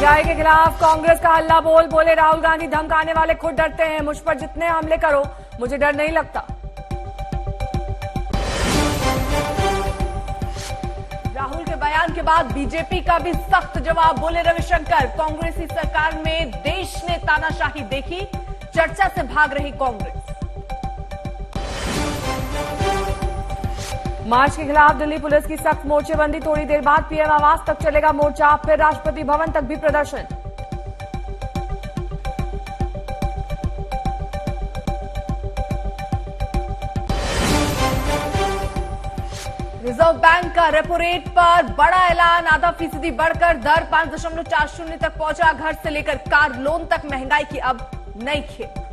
महँगाई के खिलाफ कांग्रेस का हल्ला बोल बोले राहुल गांधी धमकाने वाले खुद डरते हैं। मुझ पर जितने हमले करो, मुझे डर नहीं लगता। राहुल के बयान के बाद बीजेपी का भी सख्त जवाब बोले रविशंकर। कांग्रेसी सरकार में देश ने तानाशाही देखी, चर्चा से भाग रही कांग्रेस। मार्च के खिलाफ दिल्ली पुलिस की सख्त मोर्चेबंदी, थोड़ी देर बाद पीएम आवास तक चलेगा मोर्चा, फिर राष्ट्रपति भवन तक भी प्रदर्शन। रिज़र्व बैंक का रेपो रेट पर बड़ा ऐलान, आधा फ़ीसदी बढ़कर दर पाँच दशमलव चार शून्य तक पहुँचा। घर से लेकर कार, लोन तक महँगाई की अब नई खेप।